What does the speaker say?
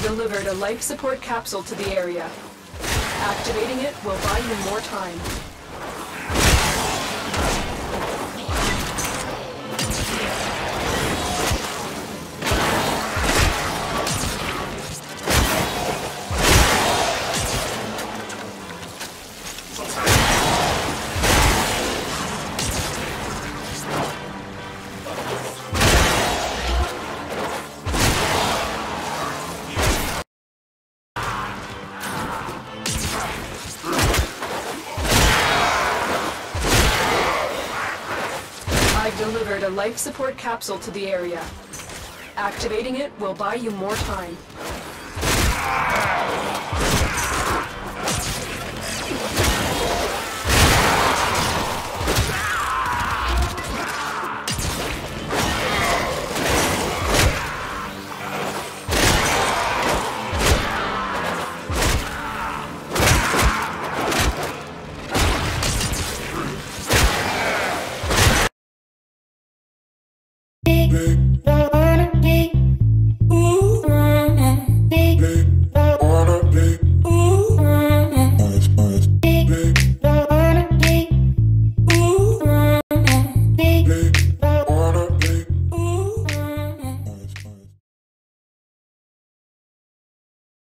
delivered a life support capsule to the area. Activating it will buy you more time. Delivered a life support capsule to the area. Activating it will buy you more time. Big.